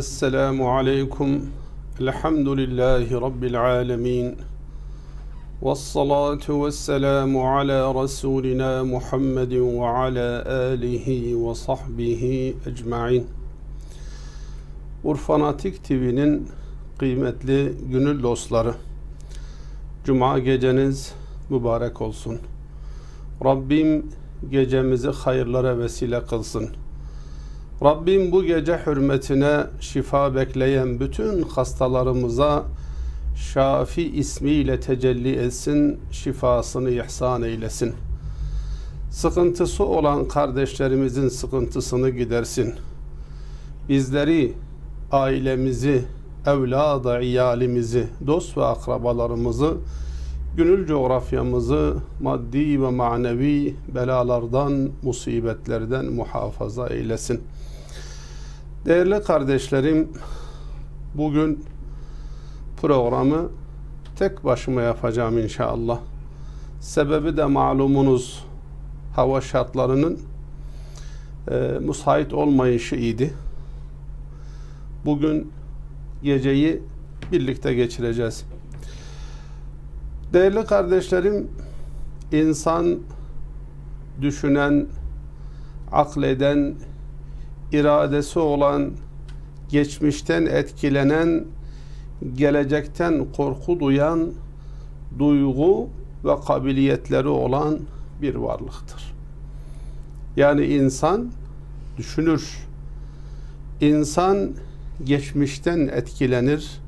Esselamu Aleyküm. Elhamdülillahi Rabbil Alemin. Vessalatu vesselamu ala Resulina Muhammedin ve ala alihi ve sahbihi ecmain. Urfanatik TV'nin kıymetli gönül dostları. Cuma geceniz mübarek olsun. Rabbim gecemizi hayırlara vesile kılsın. Rabbim bu gece hürmetine şifa bekleyen bütün hastalarımıza Şafi ismiyle tecelli etsin, şifasını ihsan eylesin. Sıkıntısı olan kardeşlerimizin sıkıntısını gidersin. Bizleri, ailemizi, evlada, iyalimizi, dost ve akrabalarımızı, gönül coğrafyamızı maddi ve manevi belalardan, musibetlerden muhafaza eylesin. Değerli kardeşlerim, bugün programı tek başıma yapacağım inşallah. Sebebi de malumunuz hava şartlarının e, müsait olmayışı idi. Bugün geceyi birlikte geçireceğiz. Değerli kardeşlerim, insan düşünen, akleden, iradesi olan, geçmişten etkilenen, gelecekten korku duyan, duygu ve kabiliyetleri olan bir varlıktır. Yani insan düşünür. İnsan geçmişten etkilenir.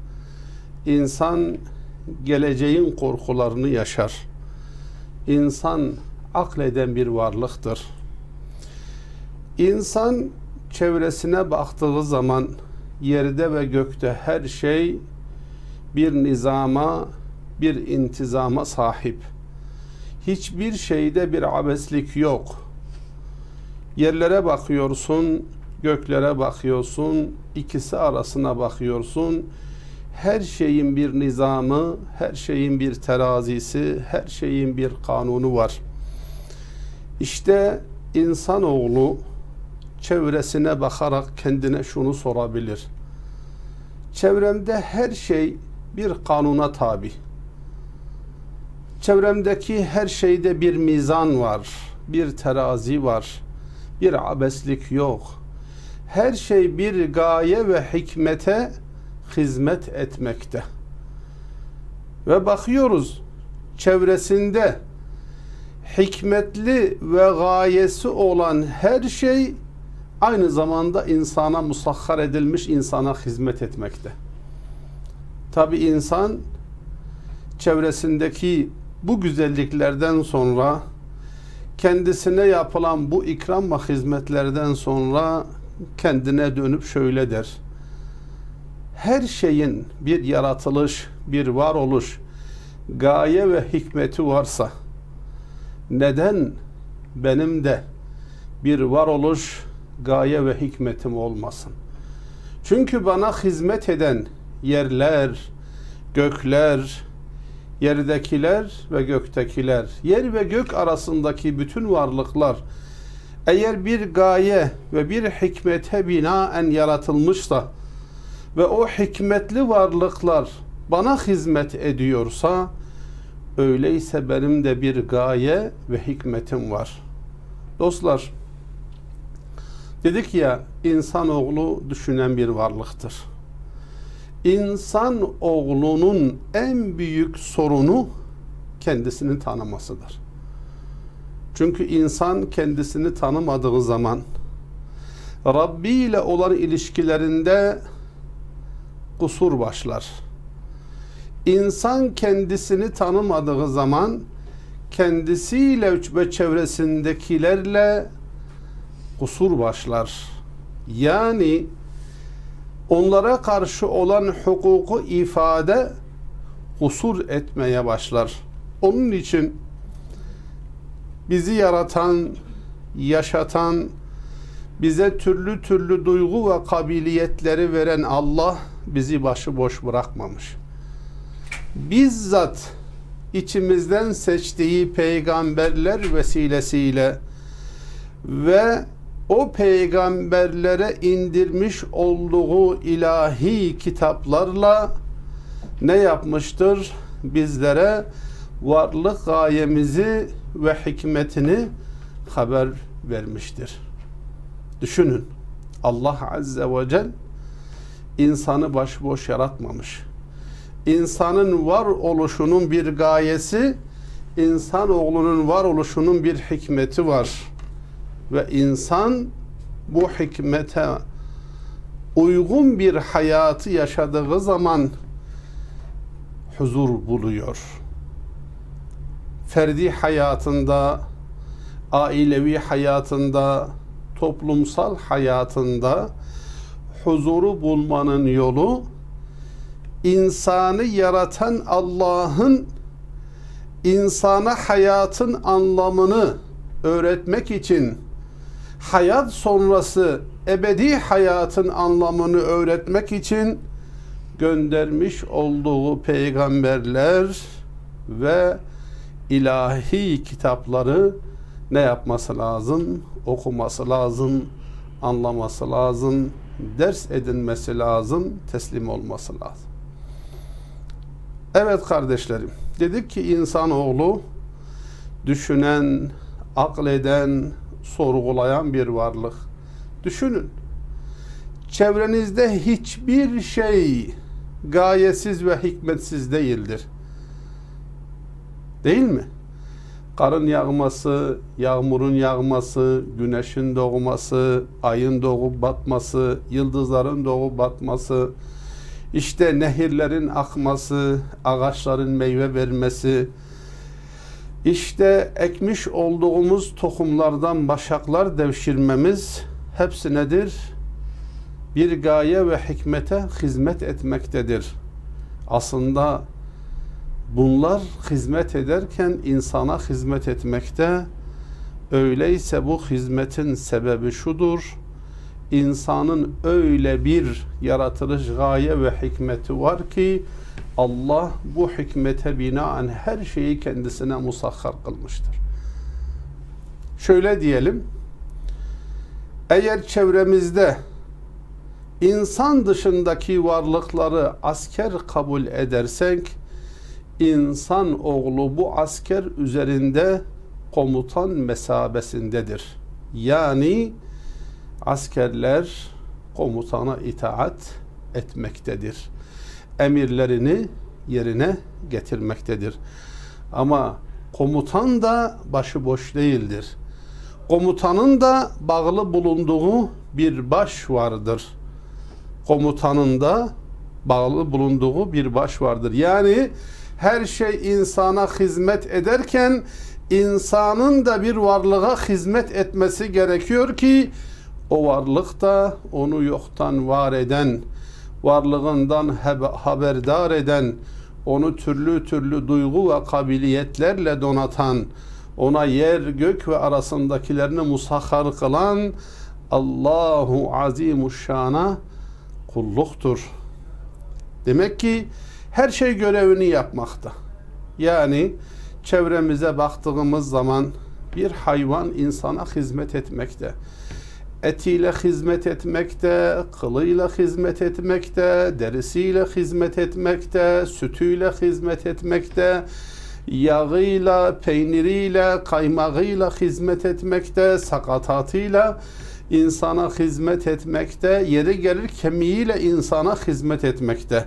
İnsan geleceğin korkularını yaşar. İnsan akleden bir varlıktır. İnsan çevresine baktığı zaman yerde ve gökte her şey bir nizama, bir intizama sahip. Hiçbir şeyde bir abeslik yok. Yerlere bakıyorsun, göklere bakıyorsun, ikisi arasına bakıyorsun. Her şeyin bir nizamı, her şeyin bir terazisi, her şeyin bir kanunu var. İşte insanoğlu çevresine bakarak kendine şunu sorabilir. Çevremde her şey bir kanuna tabi. Çevremdeki her şeyde bir mizan var, bir terazi var, bir abeslik yok. Her şey bir gaye ve hikmete hizmet etmekte. Ve bakıyoruz çevresinde hikmetli ve gayesi olan her şey aynı zamanda insana musahhar edilmiş insana hizmet etmekte. Tabi insan çevresindeki bu güzelliklerden sonra kendisine yapılan bu ikram ve hizmetlerden sonra kendine dönüp şöyle der. Her şeyin bir yaratılış, bir varoluş, gaye ve hikmeti varsa neden benim de bir varoluş, gaye ve hikmetim olmasın? Çünkü bana hizmet eden yerler, gökler, yerdekiler ve göktekiler, yer ve gök arasındaki bütün varlıklar eğer bir gaye ve bir hikmete binaen yaratılmışsa ve o hikmetli varlıklar bana hizmet ediyorsa öyleyse benim de bir gaye ve hikmetim var. Dostlar dedik ya insanoğlu düşünen bir varlıktır. İnsan oğlunun en büyük sorunu kendisini tanımasıdır. Çünkü insan kendisini tanımadığı zaman Rabbi ile olan ilişkilerinde kusur başlar. İnsan kendisini tanımadığı zaman kendisiyle ve çevresindekilerle kusur başlar. Yani onlara karşı olan hukuku ifade kusur etmeye başlar. Onun için bizi yaratan, yaşatan, bize türlü türlü duygu ve kabiliyetleri veren Allah bizi başıboş bırakmamış. Bizzat içimizden seçtiği peygamberler vesilesiyle ve o peygamberlere indirmiş olduğu ilahi kitaplarla ne yapmıştır? Bizlere varlık gayemizi ve hikmetini haber vermiştir. Düşünün. Allah Azze ve Celle insanı başboş yaratmamış. İnsanın var oluşunun bir gayesi, insan oğlunun var oluşunun bir hikmeti var. Ve insan bu hikmete uygun bir hayatı yaşadığı zaman huzur buluyor. Ferdi hayatında, ailevi hayatında, toplumsal hayatında huzuru bulmanın yolu insanı yaratan Allah'ın insana hayatın anlamını öğretmek için hayat sonrası ebedi hayatın anlamını öğretmek için göndermiş olduğu peygamberler ve ilahi kitapları ne yapması lazım? Okuması lazım, anlaması lazım, ders edinmesi lazım, teslim olması lazım. Evet kardeşlerim, dedik ki insanoğlu düşünen, akleden, sorgulayan bir varlık. Düşünün. Çevrenizde hiçbir şey gayesiz ve hikmetsiz değildir. Değil mi? Karın yağması, yağmurun yağması, güneşin doğması, ayın doğup batması, yıldızların doğup batması, işte nehirlerin akması, ağaçların meyve vermesi, işte ekmiş olduğumuz tohumlardan başaklar devşirmemiz hepsi nedir? Bir gaye ve hikmete hizmet etmektedir. Aslında bunlar hizmet ederken insana hizmet etmekte. Öyleyse bu hizmetin sebebi şudur. İnsanın öyle bir yaratılış gaye ve hikmeti var ki Allah bu hikmete binaen her şeyi kendisine musahhar kılmıştır. Şöyle diyelim, eğer çevremizde insan dışındaki varlıkları asker kabul edersek, insan oğlu bu asker üzerinde komutan mesabesindedir. Yani askerler komutana itaat etmektedir emirlerini yerine getirmektedir. Ama komutan da başıboş değildir. Komutanın da bağlı bulunduğu bir baş vardır. Komutanın da bağlı bulunduğu bir baş vardır. Yani her şey insana hizmet ederken insanın da bir varlığa hizmet etmesi gerekiyor ki o varlık da onu yoktan var eden, varlığından haberdar eden, onu türlü türlü duygu ve kabiliyetlerle donatan, ona yer gök ve arasındakilerini musahhar kılan Allahu Azimuşşan'a kulluktur. Demek ki her şey görevini yapmakta. Yani çevremize baktığımız zaman bir hayvan insana hizmet etmekte etiyle hizmet etmekte, kılıyla hizmet etmekte, derisiyle hizmet etmekte, sütüyle hizmet etmekte, yağıyla, peyniriyle, kaymağıyla hizmet etmekte, sakatatıyla insana hizmet etmekte, yeri gelir kemiğiyle insana hizmet etmekte.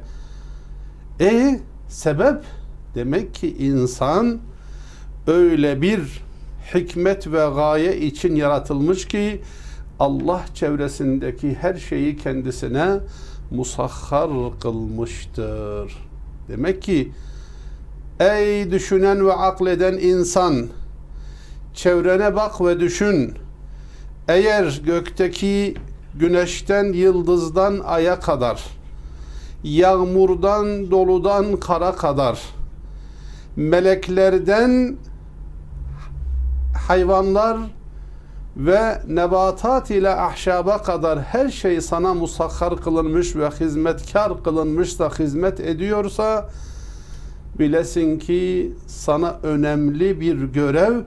E sebep demek ki insan öyle bir hikmet ve gaye için yaratılmış ki Allah çevresindeki her şeyi kendisine musahhar kılmıştır. Demek ki ey düşünen ve akleden insan çevrene bak ve düşün. Eğer gökteki güneşten, yıldızdan, aya kadar, yağmurdan, doludan, kara kadar, meleklerden hayvanlar, ve nebatat ile ahşaba kadar her şey sana musakhar kılınmış ve hizmetkar kılınmış da hizmet ediyorsa bilesin ki sana önemli bir görev,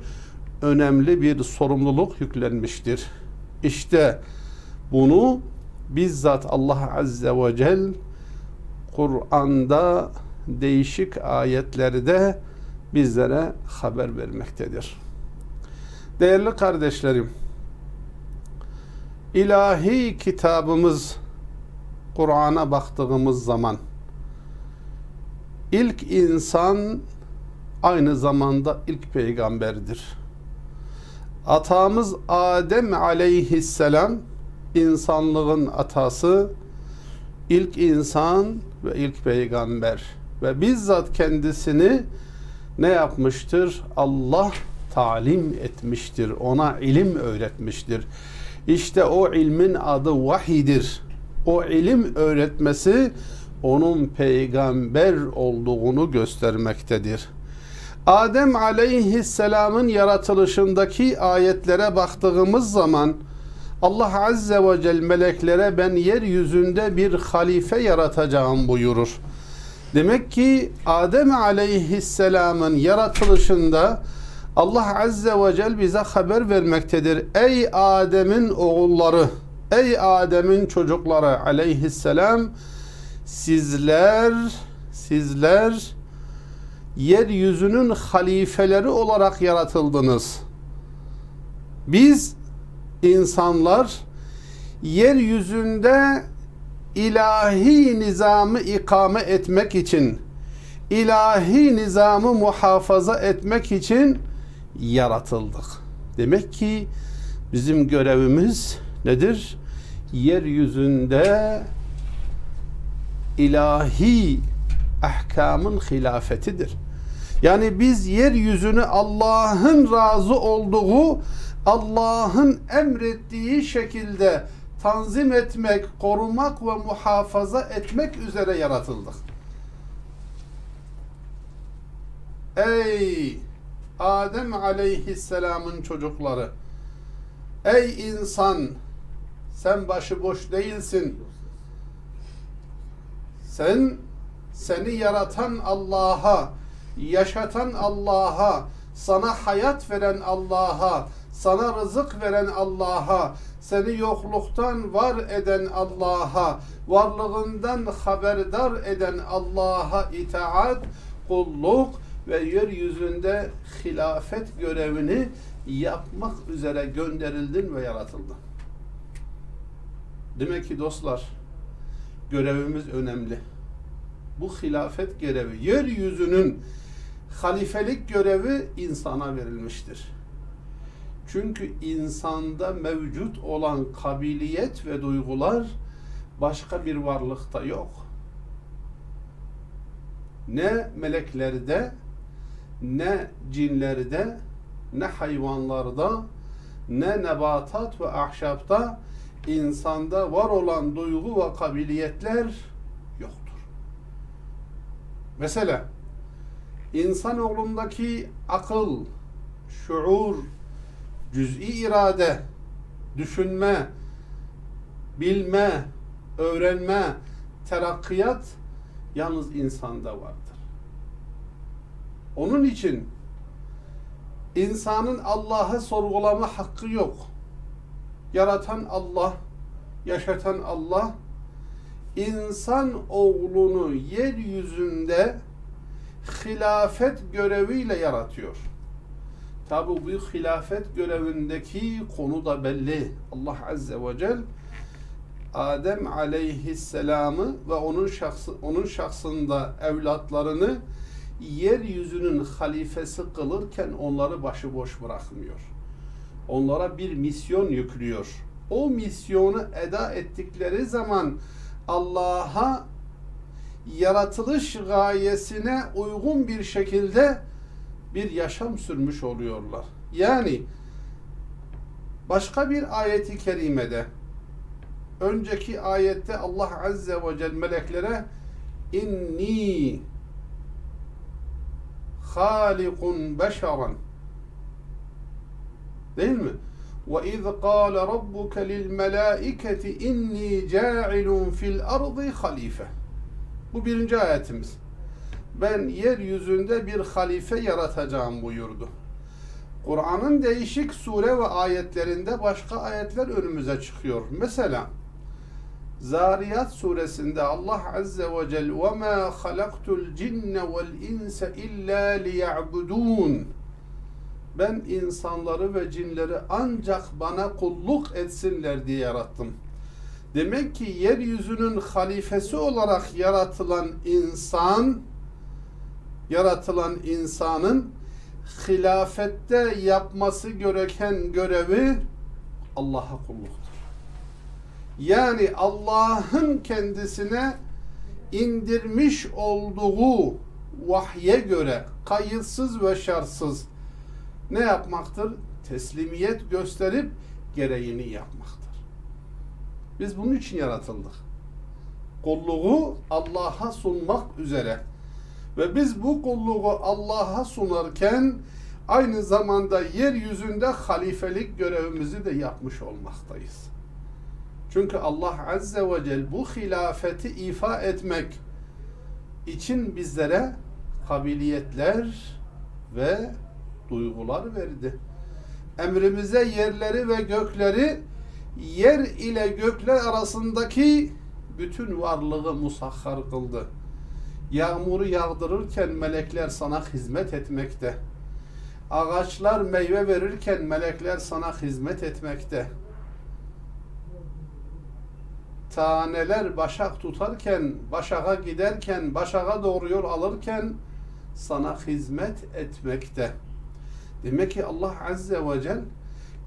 önemli bir sorumluluk yüklenmiştir. İşte bunu bizzat Allah Azze ve Celle Kur'an'da değişik ayetlerde bizlere haber vermektedir. Değerli kardeşlerim, ilahi kitabımız Kur'an'a baktığımız zaman ilk insan aynı zamanda ilk peygamberdir. Atamız Adem aleyhisselam insanlığın atası, ilk insan ve ilk peygamber ve bizzat kendisini ne yapmıştır? Allah talim etmiştir. Ona ilim öğretmiştir. İşte o ilmin adı vahidir. O ilim öğretmesi onun peygamber olduğunu göstermektedir. Adem aleyhisselamın yaratılışındaki ayetlere baktığımız zaman Allah azze ve celle meleklere ben yeryüzünde bir halife yaratacağım buyurur. Demek ki Adem aleyhisselamın yaratılışında Allah azze ve celle bize haber vermektedir. Ey Adem'in oğulları, ey Adem'in çocukları aleyhisselam sizler sizler yeryüzünün halifeleri olarak yaratıldınız. Biz insanlar yeryüzünde ilahi nizamı ikame etmek için ilahi nizamı muhafaza etmek için yaratıldık. Demek ki bizim görevimiz nedir? Yeryüzünde ilahi ahkamın hilafetidir. Yani biz yeryüzünü Allah'ın razı olduğu, Allah'ın emrettiği şekilde tanzim etmek, korumak ve muhafaza etmek üzere yaratıldık. Ey Adem aleyhisselamın çocukları Ey insan sen başıboş değilsin. Sen seni yaratan Allah'a, yaşatan Allah'a, sana hayat veren Allah'a, sana rızık veren Allah'a, seni yokluktan var eden Allah'a, varlığından haberdar eden Allah'a itaat, kulluk ve yeryüzünde hilafet görevini yapmak üzere gönderildin ve yaratıldın. Demek ki dostlar, görevimiz önemli. Bu hilafet görevi, yeryüzünün halifelik görevi insana verilmiştir. Çünkü insanda mevcut olan kabiliyet ve duygular başka bir varlıkta yok. Ne meleklerde, ne cinlerde, ne hayvanlarda, ne nebatat ve ahşapta insanda var olan duygu ve kabiliyetler yoktur. Mesela insanoğlundaki akıl, şuur, cüz'i irade, düşünme, bilme, öğrenme, terakkiyat yalnız insanda vardır. Onun için insanın Allah'ı sorgulama hakkı yok. Yaratan Allah, yaşatan Allah, insan oğlunu yeryüzünde hilafet göreviyle yaratıyor. Tabi bu hilafet görevindeki konu da belli. Allah Azze ve Celle Adem aleyhisselamı ve onun şahsı, onun şahsında evlatlarını yeryüzünün halifesi kılırken onları başıboş bırakmıyor. Onlara bir misyon yüklüyor. O misyonu eda ettikleri zaman Allah'a yaratılış gayesine uygun bir şekilde bir yaşam sürmüş oluyorlar. Yani başka bir ayeti kerimede önceki ayette Allah Azze ve Celle meleklere inni halikun beşeran değil mi? وَاِذْ قَالَ رَبُّكَ لِلْمَلَائِكَةِ اِنِّي جَاعِلٌ فِي الْأَرْضِ خَلِيفَةً Bu birinci ayetimiz. Ben yeryüzünde bir halife yaratacağım buyurdu. Kur'an'ın değişik sure ve ayetlerinde başka ayetler önümüze çıkıyor. Mesela Zariyat suresinde Allah azze ve celle ve ma halaktul cinne vel insa illa liya'budun ben insanları ve cinleri ancak bana kulluk etsinler diye yarattım. Demek ki yeryüzünün halifesi olarak yaratılan insan yaratılan insanın hilafette yapması gereken görevi Allah'a kulluktur. Yani Allah'ın kendisine indirmiş olduğu vahye göre kayıtsız ve şartsız ne yapmaktır? Teslimiyet gösterip gereğini yapmaktır. Biz bunun için yaratıldık. Kulluğu Allah'a sunmak üzere. Ve biz bu kulluğu Allah'a sunarken aynı zamanda yeryüzünde halifelik görevimizi de yapmış olmaktayız. Çünkü Allah Azze ve Celle bu hilafeti ifa etmek için bizlere kabiliyetler ve duygular verdi. Emrimize yerleri ve gökleri yer ile gökler arasındaki bütün varlığı musahhar kıldı. Yağmuru yağdırırken melekler sana hizmet etmekte. Ağaçlar meyve verirken melekler sana hizmet etmekte. Taneler başak tutarken, başağa giderken, başağa doğru yol alırken sana hizmet etmekte. Demek ki Allah Azze ve Celle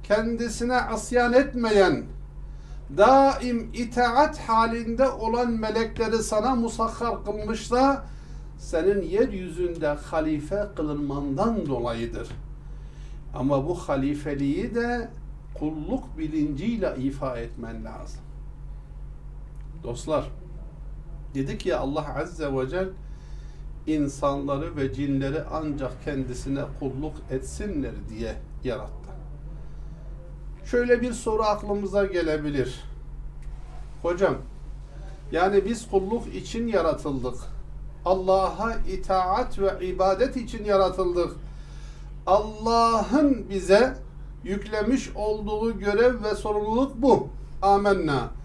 kendisine asyan etmeyen, daim itaat halinde olan melekleri sana musahhar kılmış da senin yeryüzünde halife kılınmandan dolayıdır. Ama bu halifeliği de kulluk bilinciyle ifa etmen lazım. Dostlar, dedik ya Allah Azze ve Celle insanları ve cinleri ancak kendisine kulluk etsinler diye yarattı. Şöyle bir soru aklımıza gelebilir. Hocam, yani biz kulluk için yaratıldık. Allah'a itaat ve ibadet için yaratıldık. Allah'ın bize yüklemiş olduğu görev ve sorumluluk bu. Amenna.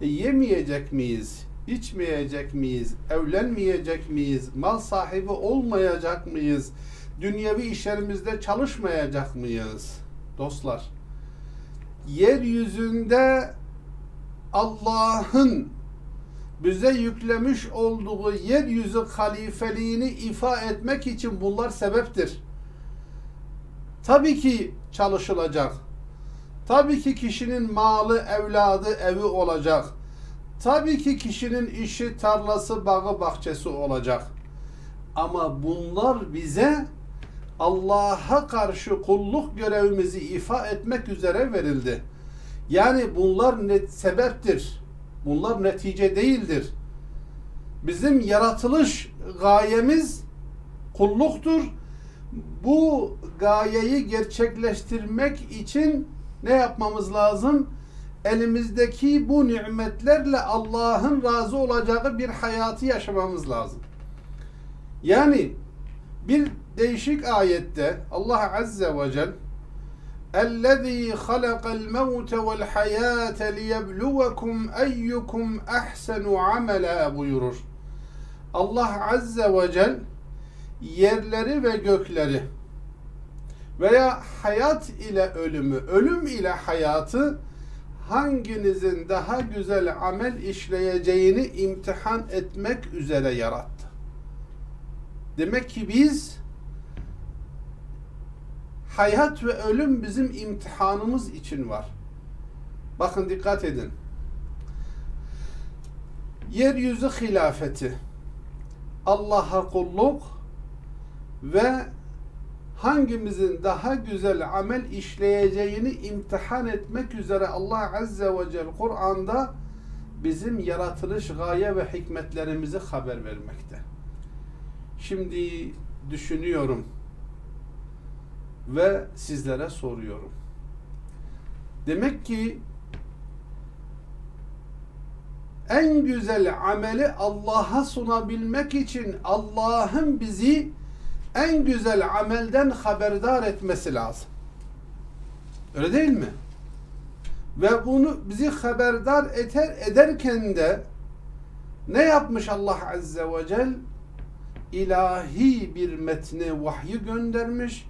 E, yemeyecek miyiz? içmeyecek miyiz? Evlenmeyecek miyiz? Mal sahibi olmayacak mıyız? Dünyevi işlerimizde çalışmayacak mıyız? Dostlar, yeryüzünde Allah'ın bize yüklemiş olduğu yeryüzü halifeliğini ifa etmek için bunlar sebeptir. Tabii ki çalışılacak. Tabii ki kişinin malı, evladı, evi olacak. Tabii ki kişinin işi, tarlası, bağı, bahçesi olacak. Ama bunlar bize Allah'a karşı kulluk görevimizi ifa etmek üzere verildi. Yani bunlar net sebeptir. Bunlar netice değildir. Bizim yaratılış gayemiz kulluktur. Bu gayeyi gerçekleştirmek için ne yapmamız lazım? Elimizdeki bu nimetlerle Allah'ın razı olacağı bir hayatı yaşamamız lazım. Yani bir değişik ayette Allah Azze ve Celle اَلَّذ۪ي خَلَقَ الْمَوْتَ وَالْحَيَاةَ لِيَبْلُوَكُمْ اَيُّكُمْ اَحْسَنُ عَمَلًا buyurur. Allah Azze ve Celle yerleri ve gökleri veya hayat ile ölümü, ölüm ile hayatı hanginizin daha güzel amel işleyeceğini imtihan etmek üzere yarattı. Demek ki biz hayat ve ölüm bizim imtihanımız için var. Bakın dikkat edin. Yeryüzü hilafeti, Allah'a kulluk ve hangimizin daha güzel amel işleyeceğini imtihan etmek üzere Allah Azze ve Celle Kur'an'da bizim yaratılış gaye ve hikmetlerimizi haber vermekte. Şimdi düşünüyorum ve sizlere soruyorum. Demek ki en güzel ameli Allah'a sunabilmek için Allah'ın bizi en güzel amelden haberdar etmesi lazım. Öyle değil mi? Ve bunu bizi haberdar eder, ederken de ne yapmış Allah Azze ve Celle? ilahi bir metni vahyi göndermiş.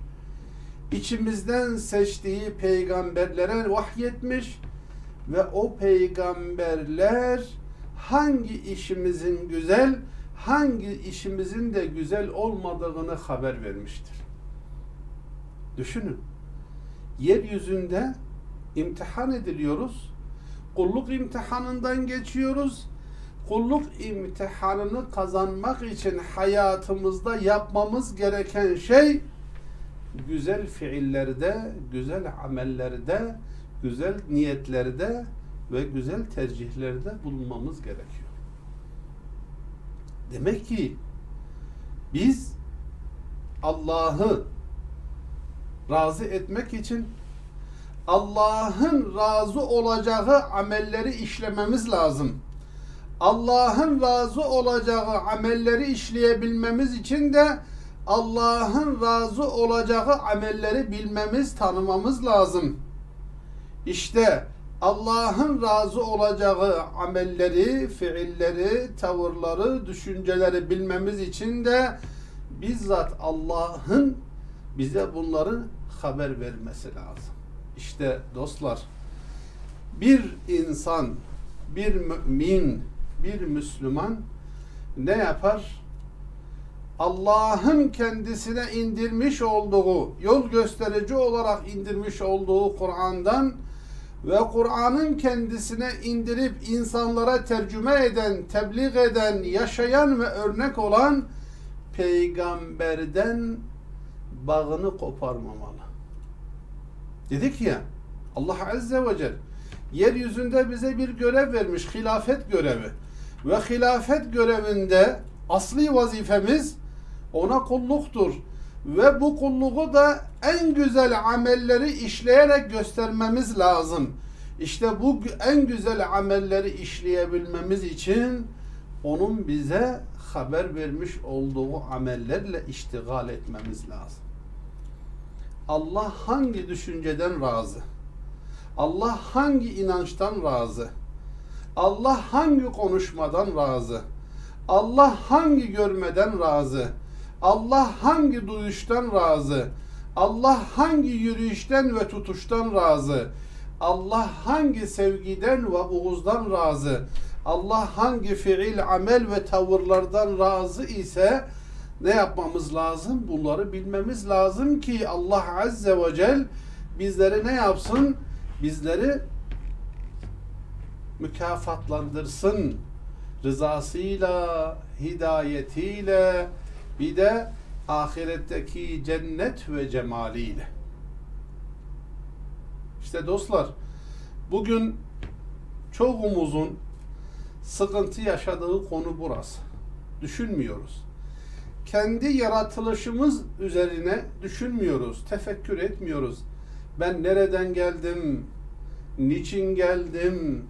İçimizden seçtiği peygamberlere vahyetmiş ve o peygamberler hangi işimizin güzel, hangi işimizin de güzel olmadığını haber vermiştir. Düşünün. Yeryüzünde imtihan ediliyoruz. Kulluk imtihanından geçiyoruz kulluk imtihanını kazanmak için hayatımızda yapmamız gereken şey güzel fiillerde, güzel amellerde, güzel niyetlerde ve güzel tercihlerde bulunmamız gerekiyor. Demek ki biz Allah'ı razı etmek için Allah'ın razı olacağı amelleri işlememiz lazım. Allah'ın razı olacağı amelleri işleyebilmemiz için de Allah'ın razı olacağı amelleri bilmemiz, tanımamız lazım. İşte Allah'ın razı olacağı amelleri, fiilleri, tavırları, düşünceleri bilmemiz için de bizzat Allah'ın bize bunları haber vermesi lazım. İşte dostlar bir insan, bir mümin, bir Müslüman ne yapar? Allah'ın kendisine indirmiş olduğu, yol gösterici olarak indirmiş olduğu Kur'an'dan ve Kur'an'ın kendisine indirip insanlara tercüme eden, tebliğ eden, yaşayan ve örnek olan peygamberden bağını koparmamalı. Dedik ya Allah Azze ve Celle yeryüzünde bize bir görev vermiş, hilafet görevi ve hilafet görevinde asli vazifemiz ona kulluktur. Ve bu kulluğu da en güzel amelleri işleyerek göstermemiz lazım. İşte bu en güzel amelleri işleyebilmemiz için onun bize haber vermiş olduğu amellerle iştigal etmemiz lazım. Allah hangi düşünceden razı? Allah hangi inançtan razı? Allah hangi konuşmadan razı? Allah hangi görmeden razı? Allah hangi duyuştan razı? Allah hangi yürüyüşten ve tutuştan razı? Allah hangi sevgiden ve uğuzdan razı? Allah hangi fiil, amel ve tavırlardan razı ise ne yapmamız lazım? Bunları bilmemiz lazım ki Allah Azze ve Celle bizleri ne yapsın? Bizleri mükafatlandırsın rızasıyla, hidayetiyle bir de ahiretteki cennet ve cemaliyle. İşte dostlar bugün çoğumuzun sıkıntı yaşadığı konu burası. Düşünmüyoruz. Kendi yaratılışımız üzerine düşünmüyoruz, tefekkür etmiyoruz. Ben nereden geldim? Niçin geldim?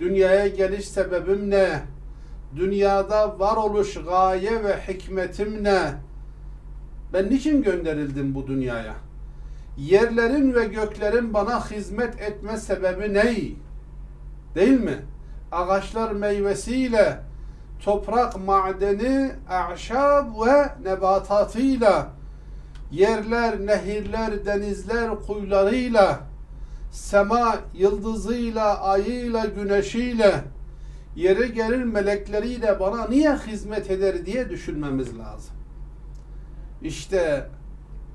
Dünyaya geliş sebebim ne? Dünyada varoluş gaye ve hikmetim ne? Ben niçin gönderildim bu dünyaya? Yerlerin ve göklerin bana hizmet etme sebebi ne? Değil mi? Ağaçlar meyvesiyle, toprak madeni, ahşab ve nebatatıyla, yerler, nehirler, denizler, kuyularıyla, sema yıldızıyla, ayıyla, güneşiyle, yere gelir melekleriyle bana niye hizmet eder diye düşünmemiz lazım. İşte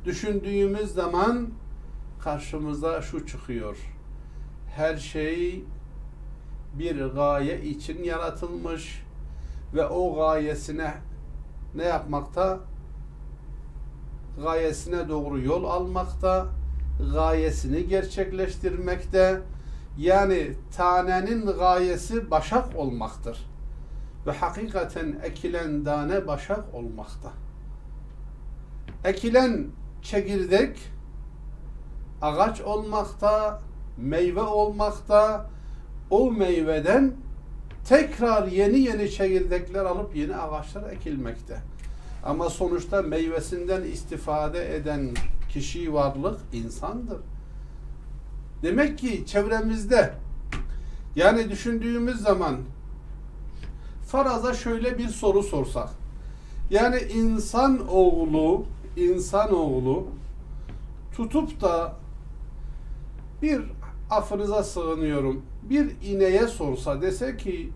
düşündüğümüz zaman karşımıza şu çıkıyor. Her şey bir gaye için yaratılmış ve o gayesine ne yapmakta? Gayesine doğru yol almakta gayesini gerçekleştirmekte. Yani tanenin gayesi başak olmaktır. Ve hakikaten ekilen tane başak olmakta. Ekilen çekirdek ağaç olmakta, meyve olmakta, o meyveden tekrar yeni yeni çekirdekler alıp yeni ağaçlar ekilmekte. Ama sonuçta meyvesinden istifade eden kişi varlık insandır. Demek ki çevremizde yani düşündüğümüz zaman faraza şöyle bir soru sorsak. Yani insan oğlu, insan oğlu tutup da bir affınıza sığınıyorum. Bir ineğe sorsa dese ki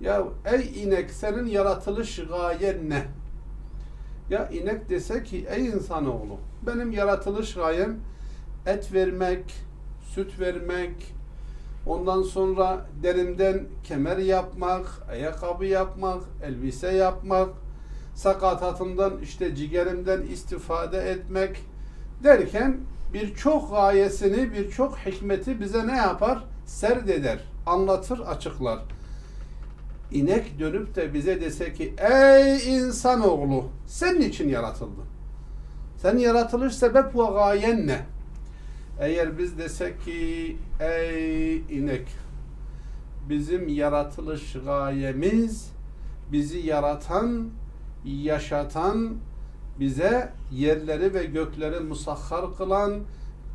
ya ey inek senin yaratılış gayen ne? Ya inek dese ki ey insanoğlu benim yaratılış gayem et vermek, süt vermek, ondan sonra derimden kemer yapmak, ayakkabı yapmak, elbise yapmak, sakatatımdan işte ciğerimden istifade etmek derken birçok gayesini, birçok hikmeti bize ne yapar? Serdeder, anlatır, açıklar. İnek dönüp de bize dese ki ey insanoğlu senin için yaratıldın. Senin yaratılış sebep ve gayen ne? Eğer biz desek ki ey inek bizim yaratılış gayemiz bizi yaratan, yaşatan, bize yerleri ve gökleri musahhar kılan,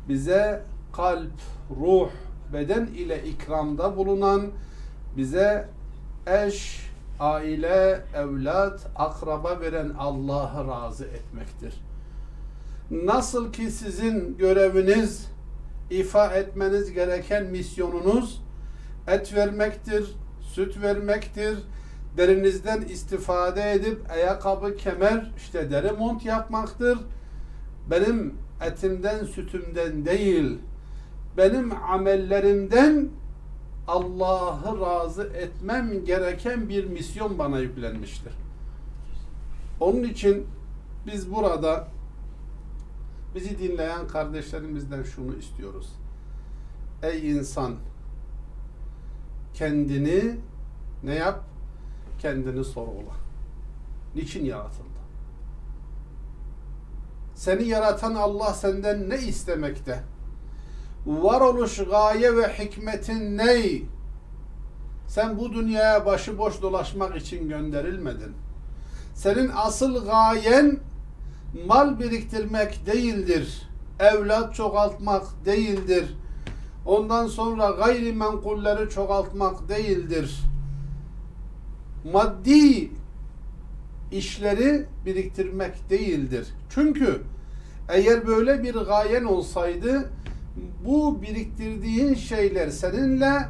bize kalp, ruh, beden ile ikramda bulunan, bize eş, aile, evlat, akraba veren Allah'ı razı etmektir. Nasıl ki sizin göreviniz, ifa etmeniz gereken misyonunuz et vermektir, süt vermektir, derinizden istifade edip ayakkabı, kemer, işte deri mont yapmaktır. Benim etimden, sütümden değil, benim amellerimden Allah'ı razı etmem gereken bir misyon bana yüklenmiştir. Onun için biz burada bizi dinleyen kardeşlerimizden şunu istiyoruz. Ey insan kendini ne yap? Kendini sorgula. Niçin yaratıldı? Seni yaratan Allah senden ne istemekte? Varoluş gaye ve hikmetin ney? Sen bu dünyaya başıboş dolaşmak için gönderilmedin. Senin asıl gayen mal biriktirmek değildir. Evlat çoğaltmak değildir. Ondan sonra gayrimenkulleri çoğaltmak değildir. Maddi işleri biriktirmek değildir. Çünkü eğer böyle bir gayen olsaydı bu biriktirdiğin şeyler seninle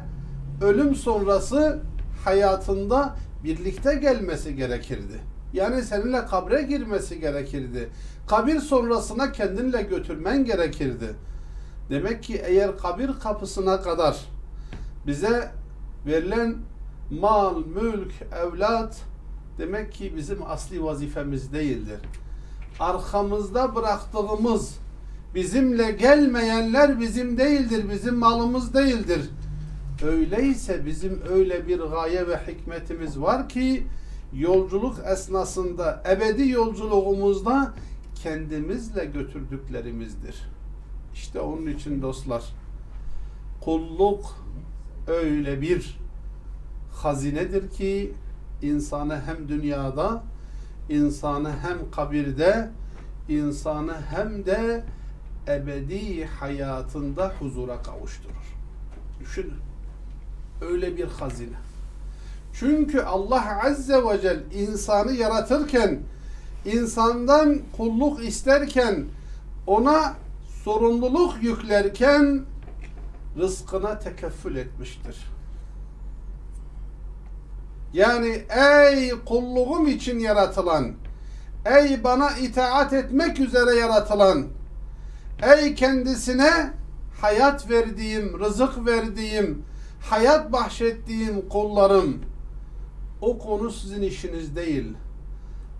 ölüm sonrası hayatında birlikte gelmesi gerekirdi. Yani seninle kabre girmesi gerekirdi. Kabir sonrasına kendinle götürmen gerekirdi. Demek ki eğer kabir kapısına kadar bize verilen mal, mülk, evlat demek ki bizim asli vazifemiz değildir. Arkamızda bıraktığımız bizimle gelmeyenler bizim değildir, bizim malımız değildir. Öyleyse bizim öyle bir gaye ve hikmetimiz var ki yolculuk esnasında, ebedi yolculuğumuzda kendimizle götürdüklerimizdir. İşte onun için dostlar, kulluk öyle bir hazinedir ki insanı hem dünyada, insanı hem kabirde, insanı hem de ebedi hayatında huzura kavuşturur. Düşünün. Öyle bir hazine. Çünkü Allah Azze ve Celle insanı yaratırken, insandan kulluk isterken, ona sorumluluk yüklerken rızkına tekeffül etmiştir. Yani ey kulluğum için yaratılan, ey bana itaat etmek üzere yaratılan, ey kendisine hayat verdiğim, rızık verdiğim, hayat bahşettiğim kullarım, o konu sizin işiniz değil.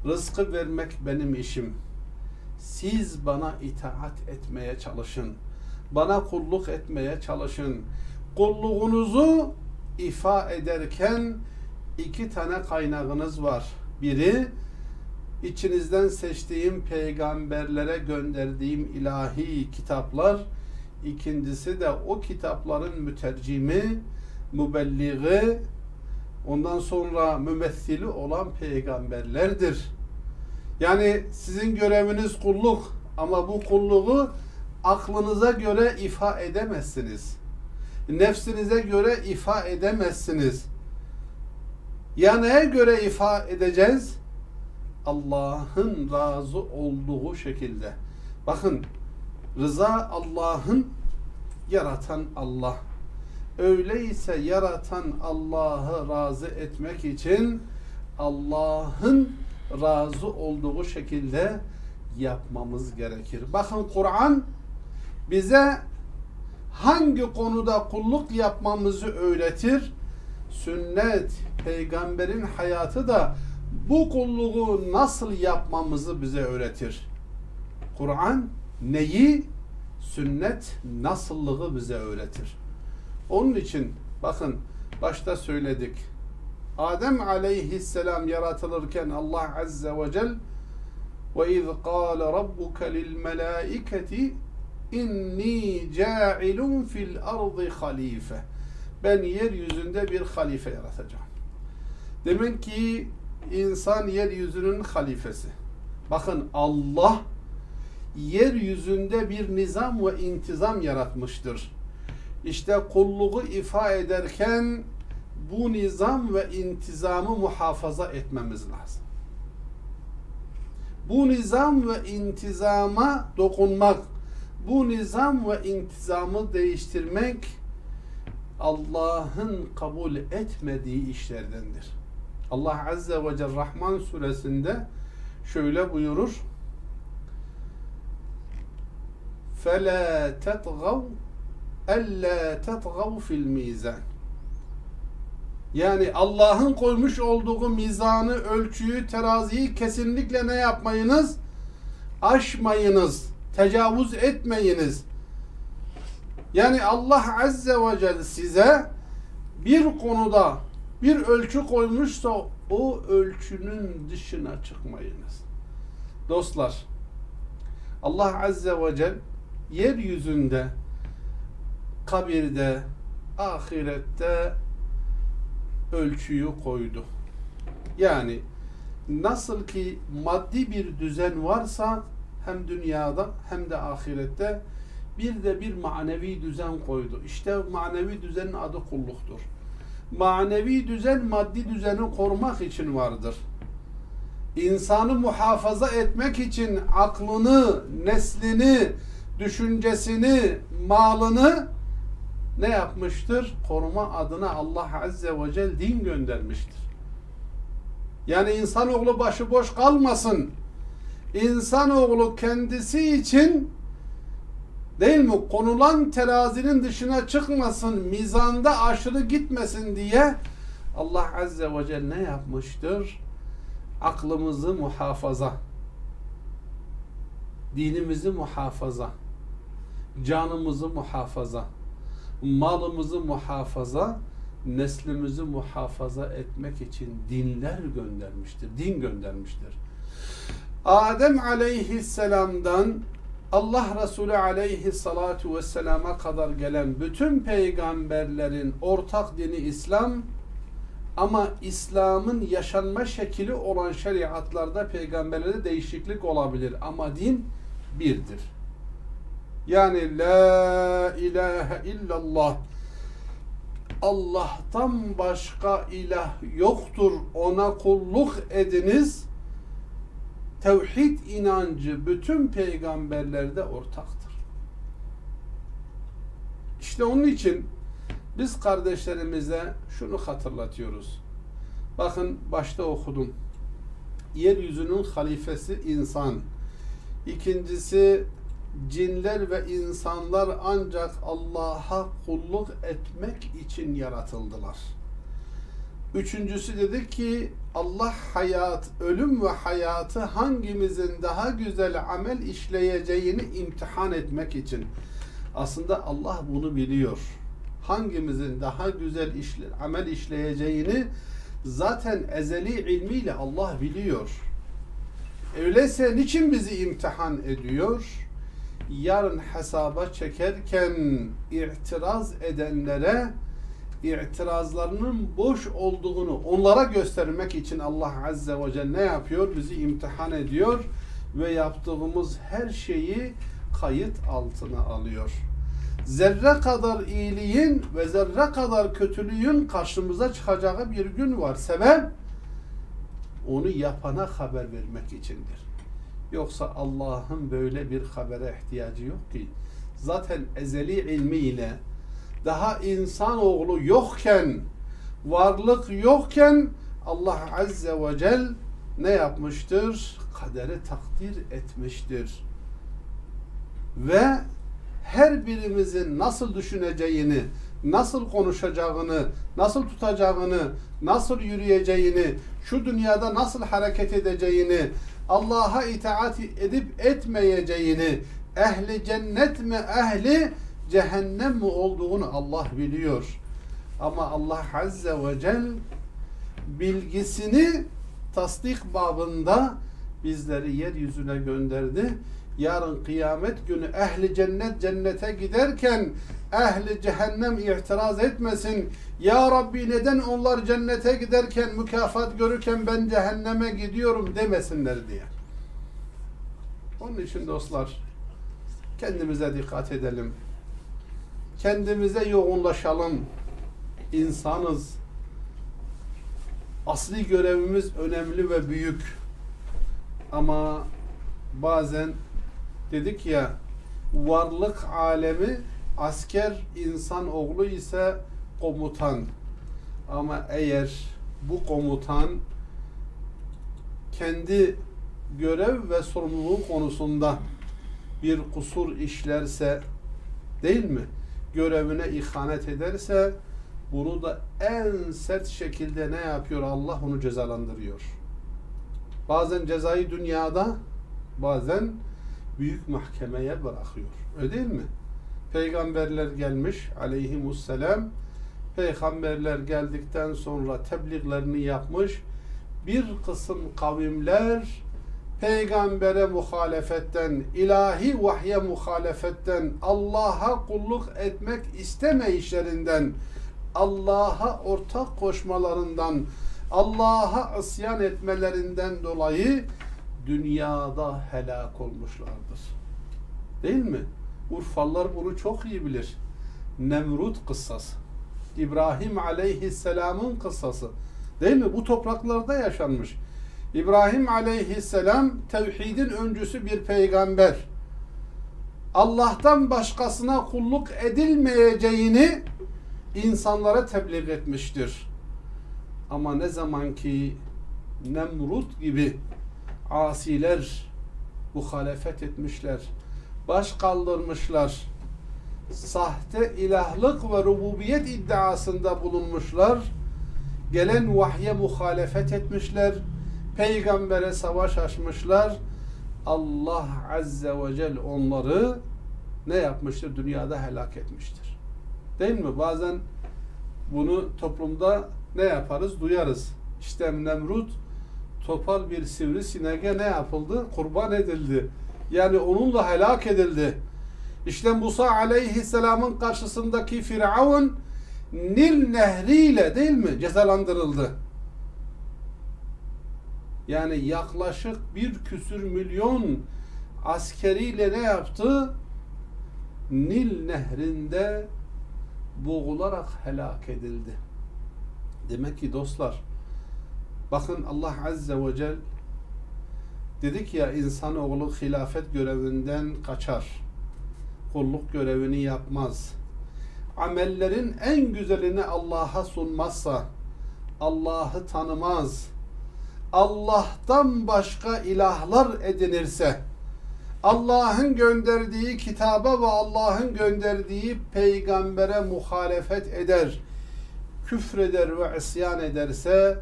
Rızkı vermek benim işim. Siz bana itaat etmeye çalışın. Bana kulluk etmeye çalışın. Kulluğunuzu ifa ederken iki tane kaynağınız var. Biri içinizden seçtiğim peygamberlere gönderdiğim ilahi kitaplar. İkincisi de o kitapların mütercimi, mübelliği, ondan sonra mümessili olan peygamberlerdir. Yani sizin göreviniz kulluk ama bu kulluğu aklınıza göre ifa edemezsiniz. Nefsinize göre ifa edemezsiniz. Ya neye göre ifa edeceğiz? Allah'ın razı olduğu şekilde. Bakın rıza Allah'ın yaratan Allah. Öyleyse yaratan Allah'ı razı etmek için Allah'ın razı olduğu şekilde yapmamız gerekir. Bakın Kur'an bize hangi konuda kulluk yapmamızı öğretir? Sünnet, peygamberin hayatı da bu kulluğu nasıl yapmamızı bize öğretir. Kur'an neyi? Sünnet nasıllığı bize öğretir. Onun için bakın başta söyledik. Adem aleyhisselam yaratılırken Allah azze ve cel ve iz qala rabbuka lil melaiketi inni ca'ilun fil ardı halife. Ben yeryüzünde bir halife yaratacağım. Demek ki insan yeryüzünün halifesi. Bakın Allah yeryüzünde bir nizam ve intizam yaratmıştır. İşte kulluğu ifa ederken bu nizam ve intizamı muhafaza etmemiz lazım. Bu nizam ve intizama dokunmak, bu nizam ve intizamı değiştirmek Allah'ın kabul etmediği işlerdendir. Allah Azze ve Celle Rahman suresinde şöyle buyurur. فَلَا تَطْغَوْا Elle tetgav fil mizan. Yani Allah'ın koymuş olduğu mizanı, ölçüyü, teraziyi kesinlikle ne yapmayınız? Aşmayınız, tecavüz etmeyiniz. Yani Allah Azze ve Celle size bir konuda bir ölçü koymuşsa o ölçünün dışına çıkmayınız. Dostlar, Allah Azze ve Celle yeryüzünde kabirde, ahirette ölçüyü koydu. Yani nasıl ki maddi bir düzen varsa hem dünyada hem de ahirette bir de bir manevi düzen koydu. İşte manevi düzenin adı kulluktur. Manevi düzen maddi düzeni korumak için vardır. İnsanı muhafaza etmek için aklını, neslini, düşüncesini, malını ne yapmıştır? Koruma adına Allah Azze ve Celle din göndermiştir. Yani insanoğlu başıboş kalmasın. İnsanoğlu kendisi için değil mi? Konulan terazinin dışına çıkmasın, mizanda aşırı gitmesin diye Allah Azze ve Celle ne yapmıştır? Aklımızı muhafaza, dinimizi muhafaza, canımızı muhafaza, malımızı muhafaza, neslimizi muhafaza etmek için dinler göndermiştir, din göndermiştir. Adem aleyhisselamdan Allah Resulü aleyhissalatu vesselama kadar gelen bütün peygamberlerin ortak dini İslam ama İslam'ın yaşanma şekli olan şeriatlarda peygamberlerde değişiklik olabilir ama din birdir. Yani la ilahe illallah Allah'tan başka ilah yoktur ona kulluk ediniz tevhid inancı bütün peygamberlerde ortaktır. İşte onun için biz kardeşlerimize şunu hatırlatıyoruz. Bakın başta okudum. Yeryüzünün halifesi insan. İkincisi cinler ve insanlar ancak Allah'a kulluk etmek için yaratıldılar. Üçüncüsü dedi ki Allah hayat, ölüm ve hayatı hangimizin daha güzel amel işleyeceğini imtihan etmek için. Aslında Allah bunu biliyor. Hangimizin daha güzel işle, amel işleyeceğini zaten ezeli ilmiyle Allah biliyor. Öyleyse niçin bizi imtihan ediyor? Yarın hesaba çekerken itiraz edenlere itirazlarının boş olduğunu onlara göstermek için Allah Azze ve Celle ne yapıyor? Bizi imtihan ediyor ve yaptığımız her şeyi kayıt altına alıyor. Zerre kadar iyiliğin ve zerre kadar kötülüğün karşımıza çıkacağı bir gün var. Sebep onu yapana haber vermek içindir. Yoksa Allah'ın böyle bir habere ihtiyacı yok ki. Zaten ezeli ilmiyle daha insanoğlu yokken, varlık yokken Allah Azze ve Celle ne yapmıştır? Kaderi takdir etmiştir. Ve her birimizin nasıl düşüneceğini, nasıl konuşacağını, nasıl tutacağını, nasıl yürüyeceğini, şu dünyada nasıl hareket edeceğini, Allah'a itaat edip etmeyeceğini, ehli cennet mi, ehli cehennem mi olduğunu Allah biliyor. Ama Allah Azze ve Celle bilgisini tasdik babında bizleri yeryüzüne gönderdi. Yarın kıyamet günü ehli cennet cennete giderken ehli cehennem itiraz etmesin. Ya Rabbi neden onlar cennete giderken mükafat görürken ben cehenneme gidiyorum demesinler diye. Onun için dostlar kendimize dikkat edelim. Kendimize yoğunlaşalım. İnsanız. Asli görevimiz önemli ve büyük. Ama bazen dedik ya varlık alemi asker insan oğlu ise komutan. Ama eğer bu komutan kendi görev ve sorumluluğu konusunda bir kusur işlerse değil mi? Görevine ihanet ederse bunu da en sert şekilde ne yapıyor? Allah onu cezalandırıyor. Bazen cezayı dünyada bazen büyük mahkemeye bırakıyor. Öyle değil mi? Peygamberler gelmiş aleyhimusselam. Peygamberler geldikten sonra tebliğlerini yapmış. Bir kısım kavimler peygambere muhalefetten, ilahi vahye muhalefetten, Allah'a kulluk etmek istemeyişlerinden, Allah'a ortak koşmalarından, Allah'a isyan etmelerinden dolayı dünyada helak olmuşlardır. Değil mi? Urfalılar bunu çok iyi bilir. Nemrut kıssası. İbrahim aleyhisselamın kıssası. Değil mi? Bu topraklarda yaşanmış. İbrahim aleyhisselam tevhidin öncüsü bir peygamber. Allah'tan başkasına kulluk edilmeyeceğini insanlara tebliğ etmiştir. Ama ne zaman ki Nemrut gibi asiler muhalefet etmişler, baş kaldırmışlar, sahte ilahlık ve rububiyet iddiasında bulunmuşlar, gelen vahye muhalefet etmişler, peygambere savaş açmışlar, Allah Azze ve Celle onları ne yapmıştır? Dünyada helak etmiştir. Değil mi? Bazen bunu toplumda ne yaparız? Duyarız. İşte Nemrut topal bir sivrisinege ne yapıldı? Kurban edildi. Yani onunla helak edildi. İşte Musa aleyhisselamın karşısındaki Firavun Nil nehriyle değil mi cezalandırıldı. Yani yaklaşık bir küsür milyon askeriyle ne yaptı? Nil nehrinde boğularak helak edildi. Demek ki dostlar bakın Allah Azze ve Celle dedik ya insanoğlu hilafet görevinden kaçar. Kulluk görevini yapmaz. Amellerin en güzelini Allah'a sunmazsa Allah'ı tanımaz. Allah'tan başka ilahlar edinirse Allah'ın gönderdiği kitaba ve Allah'ın gönderdiği peygambere muhalefet eder, küfreder ve isyan ederse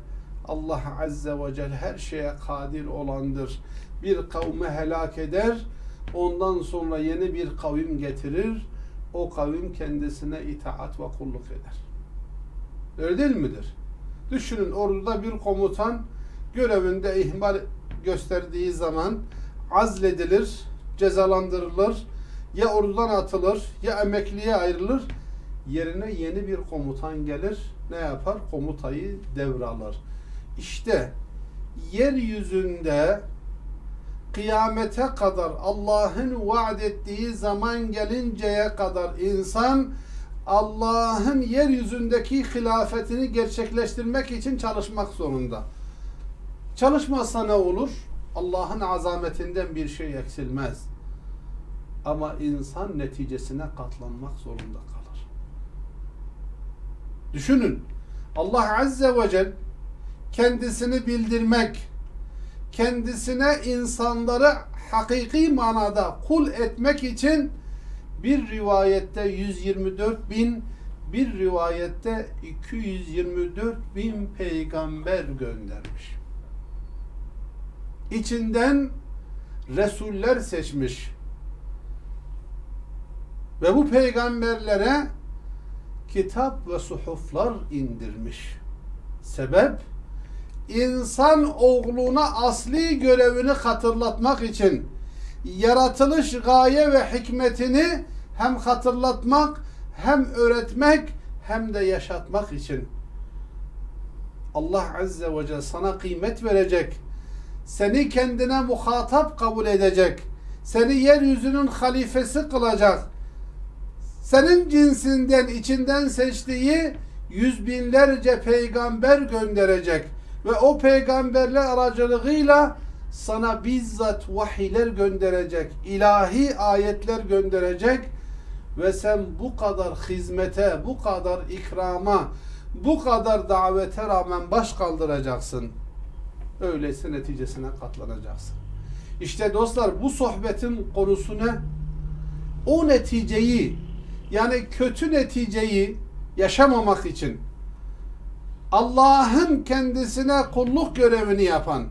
Allah Azze ve Celle her şeye kadir olandır. Bir kavmi helak eder, ondan sonra yeni bir kavim getirir, o kavim kendisine itaat ve kulluk eder. Öyle değil midir? Düşünün orduda bir komutan görevinde ihmal gösterdiği zaman azledilir, cezalandırılır, ya ordudan atılır, ya emekliye ayrılır, yerine yeni bir komutan gelir. Ne yapar? Komutayı devralır. İşte yeryüzünde kıyamete kadar Allah'ın vaad ettiği zaman gelinceye kadar insan Allah'ın yeryüzündeki hilafetini gerçekleştirmek için çalışmak zorunda. Çalışmazsa ne olur? Allah'ın azametinden bir şey eksilmez. Ama insan neticesine katlanmak zorunda kalır. Düşünün. Allah Azze ve Celle kendisini bildirmek, kendisine insanları hakiki manada kul etmek için bir rivayette 124 bin, bir rivayette 224 bin peygamber göndermiş. İçinden Resuller seçmiş. Ve bu peygamberlere kitap ve suhuflar indirmiş. Sebep? İnsan oğluna asli görevini hatırlatmak için yaratılış gaye ve hikmetini hem hatırlatmak hem öğretmek hem de yaşatmak için. Allah Azze ve Celle sana kıymet verecek. Seni kendine muhatap kabul edecek. Seni yeryüzünün halifesi kılacak. Senin cinsinden içinden seçtiği yüz binlerce peygamber gönderecek ve o peygamberler aracılığıyla sana bizzat vahiyler gönderecek, ilahi ayetler gönderecek ve sen bu kadar hizmete, bu kadar ikrama, bu kadar davete rağmen baş kaldıracaksın. Öyleyse neticesine katlanacaksın. İşte dostlar bu sohbetin konusu ne? O neticeyi yani kötü neticeyi yaşamamak için Allah'ın kendisine kulluk görevini yapan,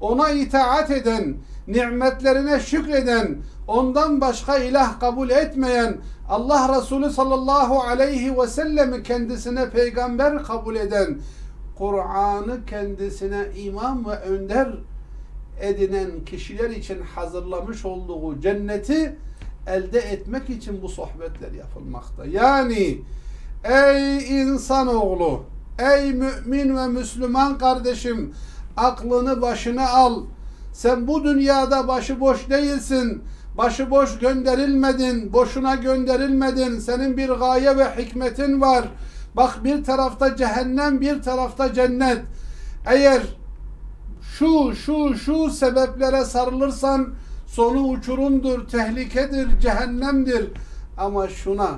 ona itaat eden, nimetlerine şükreden, ondan başka ilah kabul etmeyen, Allah Resulü sallallahu aleyhi ve sellem'i kendisine peygamber kabul eden, Kur'an'ı kendisine imam ve önder edinen kişiler için hazırlamış olduğu cenneti elde etmek için bu sohbetler yapılmakta. Yani ey insanoğlu Ey mümin ve Müslüman kardeşim aklını başına al. Sen bu dünyada başıboş değilsin. Başıboş gönderilmedin. Boşuna gönderilmedin. Senin bir gaye ve hikmetin var. Bak bir tarafta cehennem bir tarafta cennet. Eğer şu şu şu sebeplere sarılırsan sonu uçurumdur, tehlikedir, cehennemdir. Ama şuna,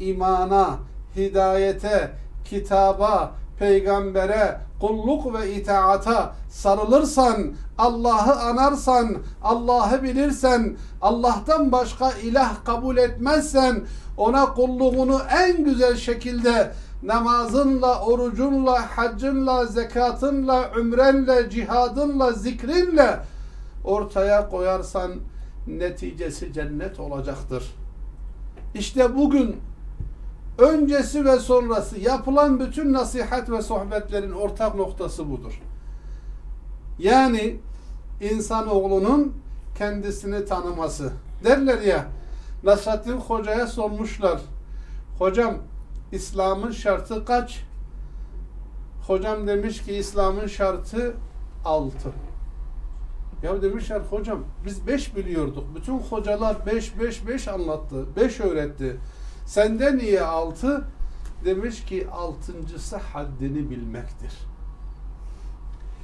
imana, hidayete, kitaba, peygambere, kulluk ve itaata sarılırsan, Allah'ı anarsan, Allah'ı bilirsen, Allah'tan başka ilah kabul etmezsen, ona kulluğunu en güzel şekilde namazınla, orucunla, haccınla, zekatınla, ümrenle, cihadınla, zikrinle ortaya koyarsan neticesi cennet olacaktır. İşte bugün öncesi ve sonrası yapılan bütün nasihat ve sohbetlerin ortak noktası budur. Yani insanoğlunun kendisini tanıması. Derler ya Nasrattin Hoca'ya sormuşlar. Hocam İslam'ın şartı kaç? Hocam demiş ki İslam'ın şartı altı. Ya demişler hocam biz beş biliyorduk. Bütün hocalar beş beş beş anlattı. Beş öğretti. Sende niye altı? Demiş ki altıncısı haddini bilmektir.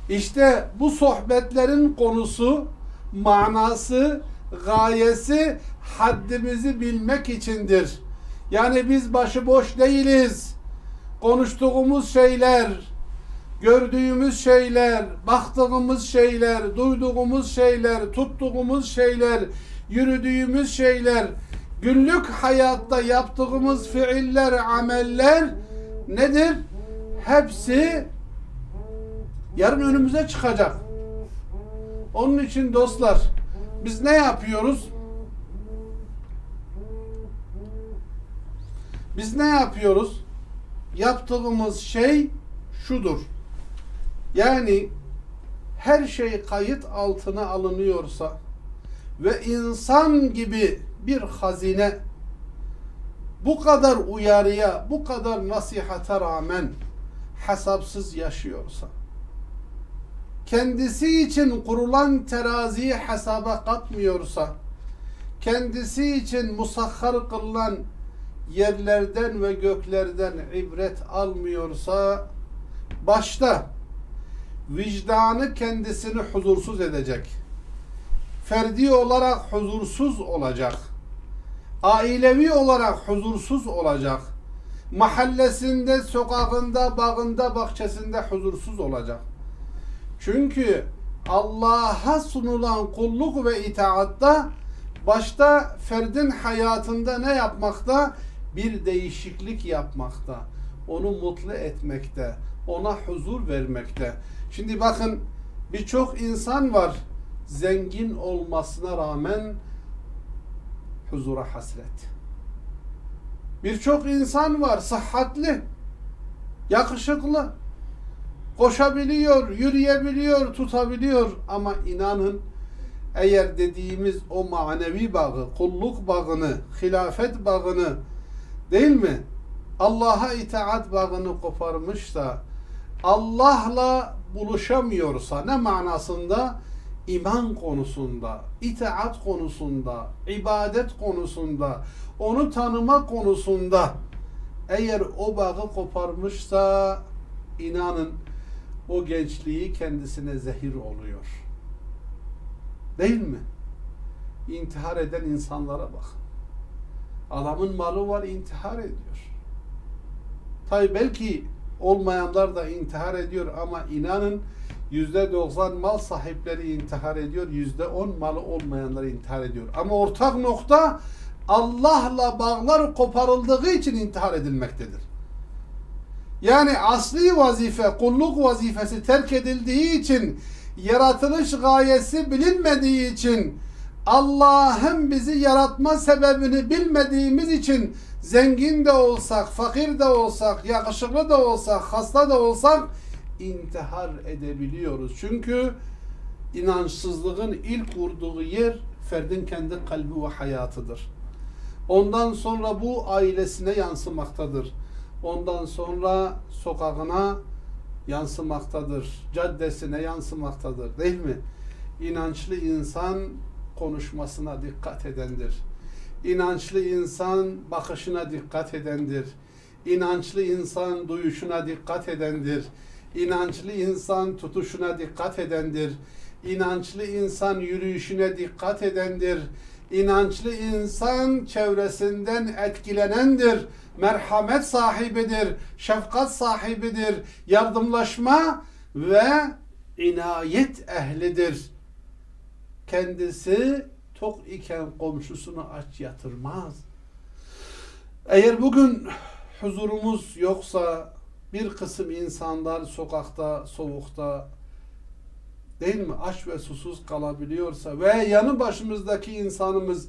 İşte bu sohbetlerin konusu, manası, gayesi haddimizi bilmek içindir. Yani biz başıboş değiliz. Konuştuğumuz şeyler, gördüğümüz şeyler, baktığımız şeyler, duyduğumuz şeyler, tuttuğumuz şeyler, yürüdüğümüz şeyler, günlük hayatta yaptığımız fiiller, ameller nedir? Hepsi yarın önümüze çıkacak. Onun için dostlar biz ne yapıyoruz? Biz ne yapıyoruz? Yaptığımız şey şudur. Yani her şey kayıt altına alınıyorsa ve insan gibi bir hazine bu kadar uyarıya, bu kadar nasihata rağmen hesapsız yaşıyorsa, kendisi için kurulan teraziyi hesaba katmıyorsa, kendisi için musahhar kılınan yerlerden ve göklerden ibret almıyorsa, başta vicdanı kendisini huzursuz edecek. Ferdi olarak huzursuz olacak. Ailevi olarak huzursuz olacak. Mahallesinde, sokağında, bağında, bahçesinde huzursuz olacak. Çünkü Allah'a sunulan kulluk ve itaatta başta ferdin hayatında ne yapmakta? Bir değişiklik yapmakta. Onu mutlu etmekte. Ona huzur vermekte. Şimdi bakın birçok insan var zengin olmasına rağmen huzura hasret. Birçok insan var sıhhatli, yakışıklı, koşabiliyor, yürüyebiliyor, tutabiliyor ama inanın eğer dediğimiz o manevi bağı, kulluk bağını, hilafet bağını değil mi? Allah'a itaat bağını koparmışsa, Allah'la buluşamıyorsa ne manasında? İman konusunda, itaat konusunda, ibadet konusunda, onu tanıma konusunda eğer o bağı koparmışsa inanın o gençliği kendisine zehir oluyor. Değil mi? İntihar eden insanlara bak. Adamın malı var intihar ediyor. Tabi belki olmayanlar da intihar ediyor ama inanın yüzde doksan mal sahipleri intihar ediyor, yüzde on malı olmayanlar intihar ediyor. Ama ortak nokta Allah'la bağlar koparıldığı için intihar edilmektedir. Yani asli vazife, kulluk vazifesi terk edildiği için, yaratılış gayesi bilinmediği için, Allah'ın bizi yaratma sebebini bilmediğimiz için zengin de olsak, fakir de olsak, yakışıklı da olsak, hasta da olsak intihar edebiliyoruz. Çünkü inançsızlığın ilk vurduğu yer ferdin kendi kalbi ve hayatıdır. Ondan sonra bu ailesine yansımaktadır. Ondan sonra sokağına yansımaktadır. Caddesine yansımaktadır. Değil mi? İnançlı insan konuşmasına dikkat edendir. İnançlı insan bakışına dikkat edendir. İnançlı insan duyuşuna dikkat edendir. İnançlı insan tutuşuna dikkat edendir. İnançlı insan yürüyüşüne dikkat edendir. İnançlı insan çevresinden etkilenendir. Merhamet sahibidir, şefkat sahibidir, yardımlaşma ve inayet ehlidir. Kendisi tok iken komşusunu aç yatırmaz. Eğer bugün huzurumuz yoksa, bir kısım insanlar sokakta, soğukta değil mi aç ve susuz kalabiliyorsa ve yanı başımızdaki insanımız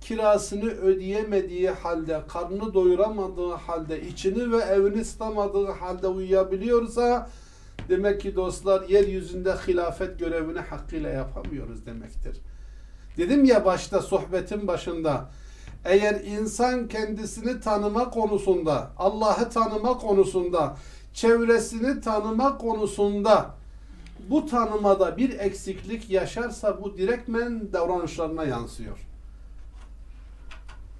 kirasını ödeyemediği halde, karnını doyuramadığı halde, içini ve evini ısıtamadığı halde uyuyabiliyorsa demek ki dostlar yeryüzünde hilafet görevini hakkıyla yapamıyoruz demektir. Dedim ya başta sohbetin başında eğer insan kendisini tanıma konusunda, Allah'ı tanıma konusunda, çevresini tanıma konusunda bu tanımada bir eksiklik yaşarsa bu direktmen davranışlarına yansıyor.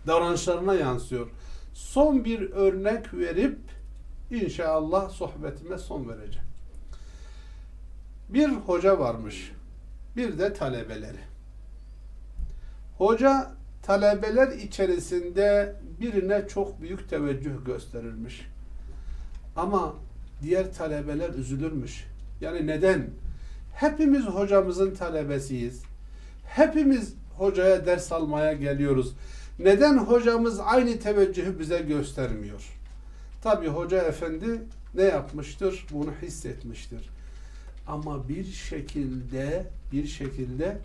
Davranışlarına yansıyor. Son bir örnek verip inşallah sohbetime son vereceğim. Bir hoca varmış. Bir de talebeleri. Hoca talebeler içerisinde birine çok büyük teveccüh gösterilmiş. Ama diğer talebeler üzülürmüş. Yani neden? Hepimiz hocamızın talebesiyiz. Hepimiz hocaya ders almaya geliyoruz. Neden hocamız aynı teveccühü bize göstermiyor? Tabi hoca efendi ne yapmıştır? Bunu hissetmiştir. Ama bir şekilde bir şekilde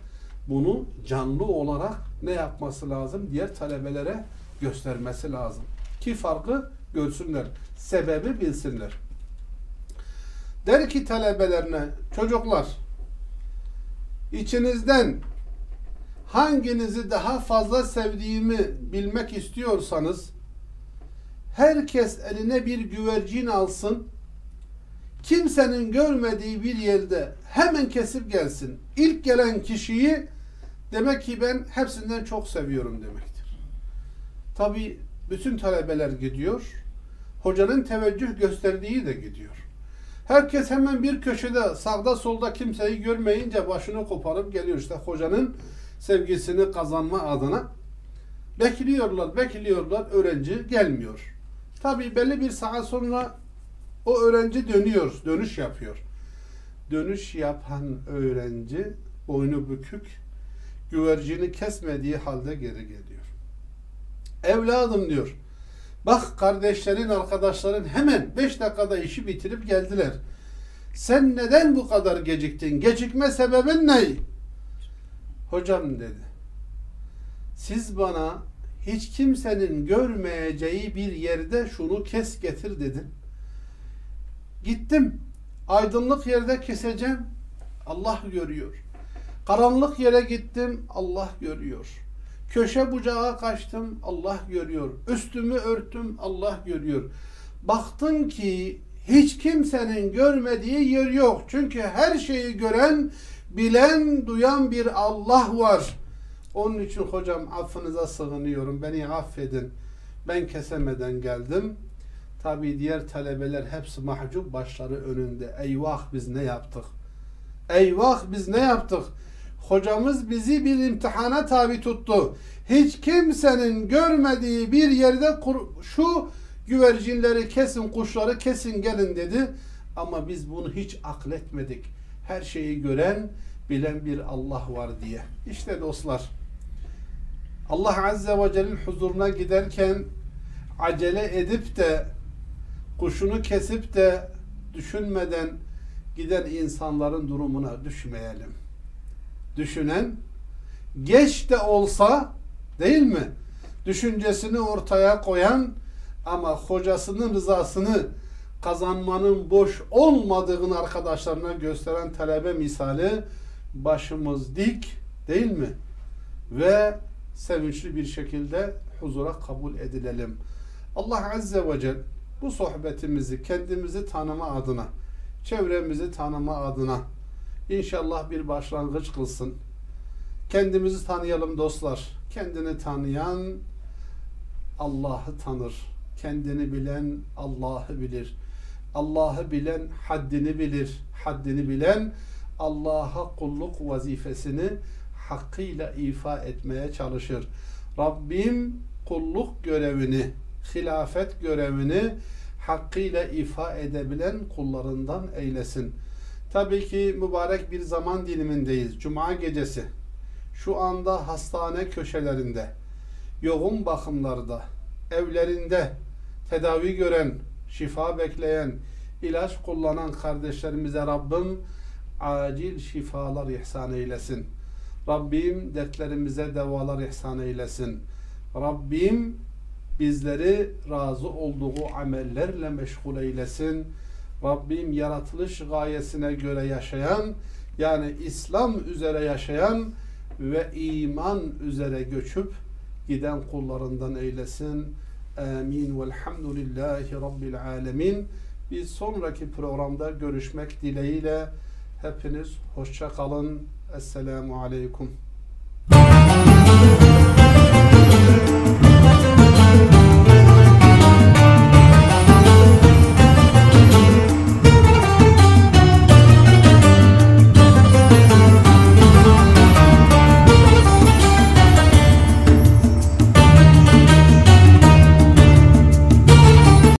bunu canlı olarak ne yapması lazım? Diğer talebelere göstermesi lazım. Ki farkı görsünler. Sebebi bilsinler. Der ki talebelerine, çocuklar içinizden hanginizi daha fazla sevdiğimi bilmek istiyorsanız herkes eline bir güvercin alsın. Kimsenin görmediği bir yerde hemen kesip gelsin. İlk gelen kişiyi demek ki ben hepsinden çok seviyorum demektir. Tabi bütün talebeler gidiyor. Hocanın teveccüh gösterdiği de gidiyor. Herkes hemen bir köşede sağda solda kimseyi görmeyince başını koparıp geliyor işte hocanın sevgisini kazanma adına. Bekliyorlar, bekliyorlar, öğrenci gelmiyor. Tabi belli bir saat sonra o öğrenci dönüyor, dönüş yapıyor. Dönüş yapan öğrenci boynu bükük, güvercini kesmediği halde geri geliyor. Evladım diyor, bak kardeşlerin, arkadaşların hemen beş dakikada işi bitirip geldiler. Sen neden bu kadar geciktin? Gecikme sebebin ne? Hocam dedi. Siz bana hiç kimsenin görmeyeceği bir yerde şunu kes getir dedin. Gittim. Aydınlık yerde keseceğim. Allah görüyor. Karanlık yere gittim. Allah görüyor. Köşe bucağa kaçtım. Allah görüyor. Üstümü örttüm. Allah görüyor. Baktım ki hiç kimsenin görmediği yer yok. Çünkü her şeyi gören, bilen, duyan bir Allah var. Onun için hocam affınıza sığınıyorum. Beni affedin. Ben kesemeden geldim. Tabi diğer talebeler hepsi mahcup başları önünde. Eyvah biz ne yaptık? Eyvah biz ne yaptık? Hocamız bizi bir imtihana tabi tuttu. Hiç kimsenin görmediği bir yerde şu güvercinleri kesin, kuşları kesin gelin dedi. Ama biz bunu hiç akletmedik. Her şeyi gören, bilen bir Allah var diye. İşte dostlar, Allah Azze ve Celle'nin huzuruna giderken acele edip de kuşunu kesip de düşünmeden giden insanların durumuna düşmeyelim. Düşünen geç de olsa değil mi? Düşüncesini ortaya koyan ama hocasının rızasını kazanmanın boş olmadığını arkadaşlarına gösteren talebe misali başımız dik değil mi? Ve sevinçli bir şekilde huzura kabul edilelim. Allah Azze ve Celle bu sohbetimizi kendimizi tanıma adına, çevremizi tanıma adına inşallah bir başlangıç kılsın. Kendimizi tanıyalım dostlar. Kendini tanıyan Allah'ı tanır. Kendini bilen Allah'ı bilir. Allah'ı bilen haddini bilir. Haddini bilen Allah'a kulluk vazifesini hakkıyla ifa etmeye çalışır. Rabbim kulluk görevini, hilafet görevini hakkıyla ifa edebilen kullarından eylesin. Tabii ki mübarek bir zaman dilimindeyiz. Cuma gecesi. Şu anda hastane köşelerinde, yoğun bakımlarda, evlerinde tedavi gören, şifa bekleyen, ilaç kullanan kardeşlerimize Rabbim acil şifalar ihsan eylesin. Rabbim dertlerimize devalar ihsan eylesin. Rabbim bizleri razı olduğu amellerle meşgul eylesin. Rabbim yaratılış gayesine göre yaşayan yani İslam üzere yaşayan ve iman üzere göçüp giden kullarından eylesin. Amin. Velhamdülillahi Rabbil alemin. Biz sonraki programda görüşmek dileğiyle hepiniz hoşça kalın. Esselamu Aleyküm.